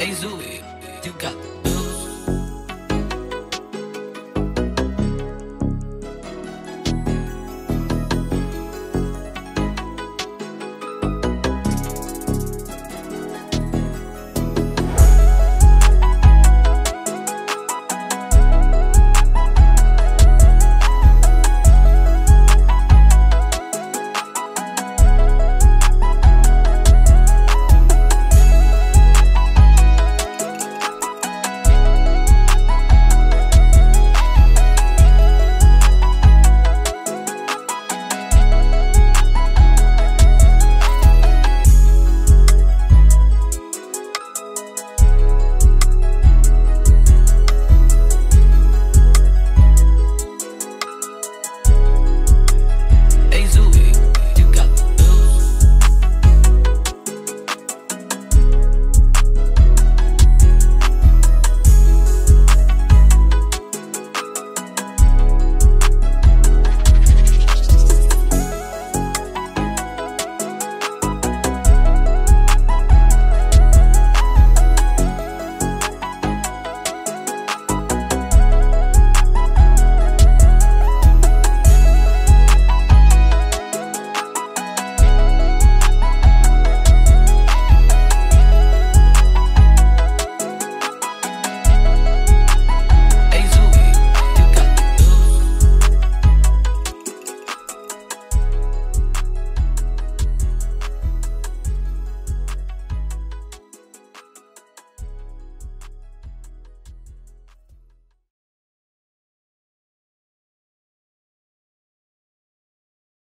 Hey Zoe, you got.